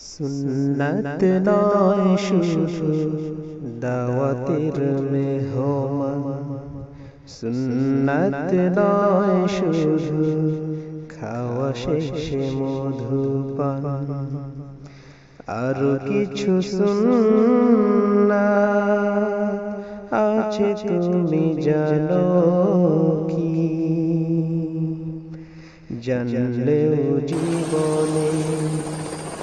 সুন্নাত নয় শুধু দাওয়াতের মেহমান। সুন্নাত নয় শুধু খাওয়া শেষে মধুপান। আরও কিছু সুন্না আছে তুমি জানো কি? জানলেও জীবনে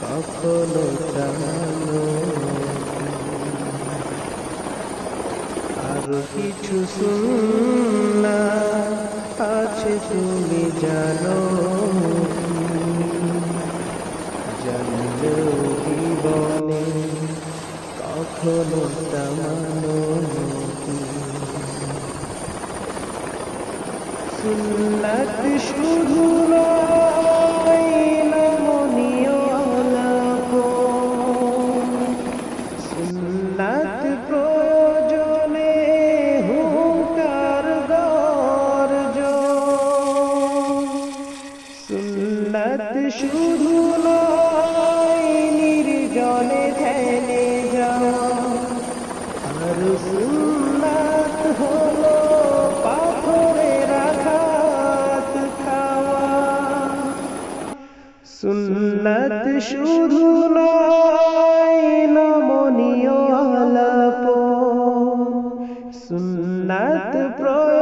কখনো জানো আরও কিছু সুন্না আছে তুমি জানো জীবনে কখনো শুধু শুধু নয় নির্জনে ধ্যানে যাওয়া আর সুন্নাত হলো পাথরের আঘাত খাওয়া সুন্নাত শুধু নয়, নমনীয় আলাপ সুন্নাত প্রয়োজনে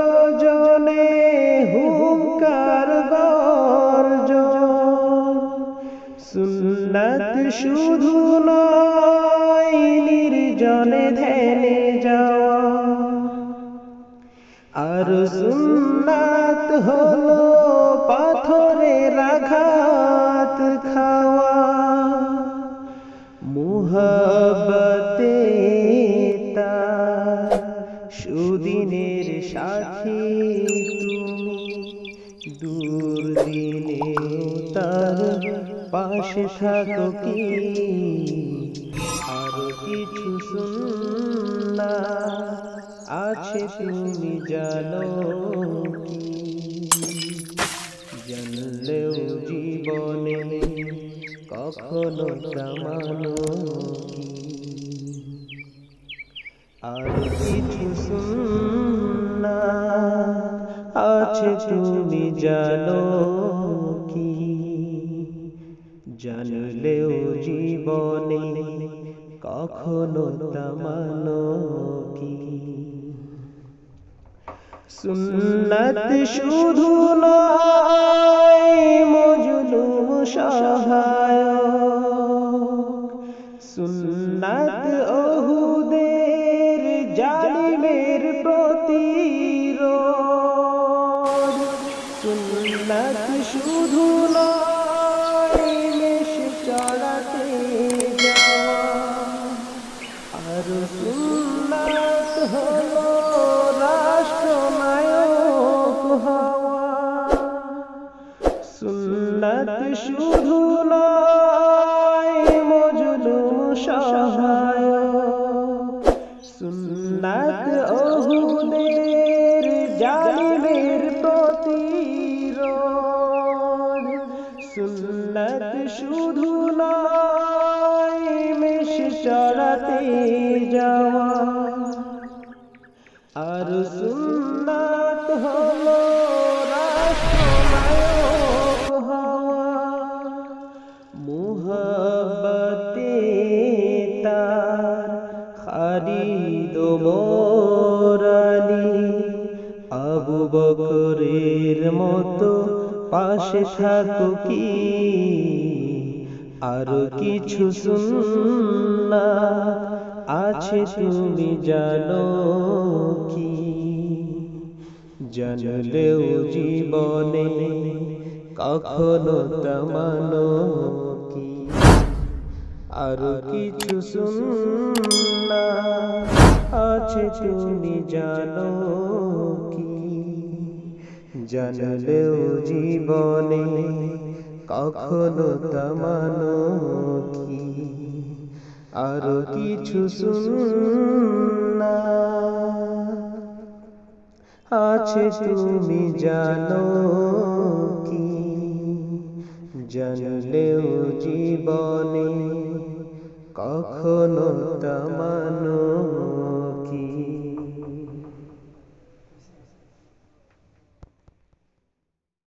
শুধু নয়, নির্জনে ধ্যানে যাওয়া। আর সুন্নাত হলো পাথরে আঘাত খাওয়া। মুহাবতে তার সুদিনের সাথী তুমি দূর দিনে তার পাশে থাকো কি? আরও কিছু সুন্না আছে তুমি জানো জানলেও জীবনে কখনো জামানো আর কিছু সুন্না আছে তুমি জানো কি? জানলেও জীবনে কখনো তামানো কি? সুন্নত শুধু নয় মজলুম সহায় সুন্নাত শুধু নয়, মজলুম সহায় সুন্নাত ওহুদের জালিমের প্রতিরোধ। সুন্নাত শুধু নয় মেষ চড়াতে যাওয়া। আর সুন্নাত হলো খালিদ মোরালি আবু বকরের মতো পাশে থাকো কি? আর কিছু সুন্না আছে তুমি জানো কি? জানলেও জীবনে কখনো তামানো আর কিছু সুন্না আছে তুমি জানো কি? জানলেও জীবনে কখনো তামানো কি? আর কিছু সুন্না আছে তুমি জানো কি? জানলেও জীবনে কখনো তা মানো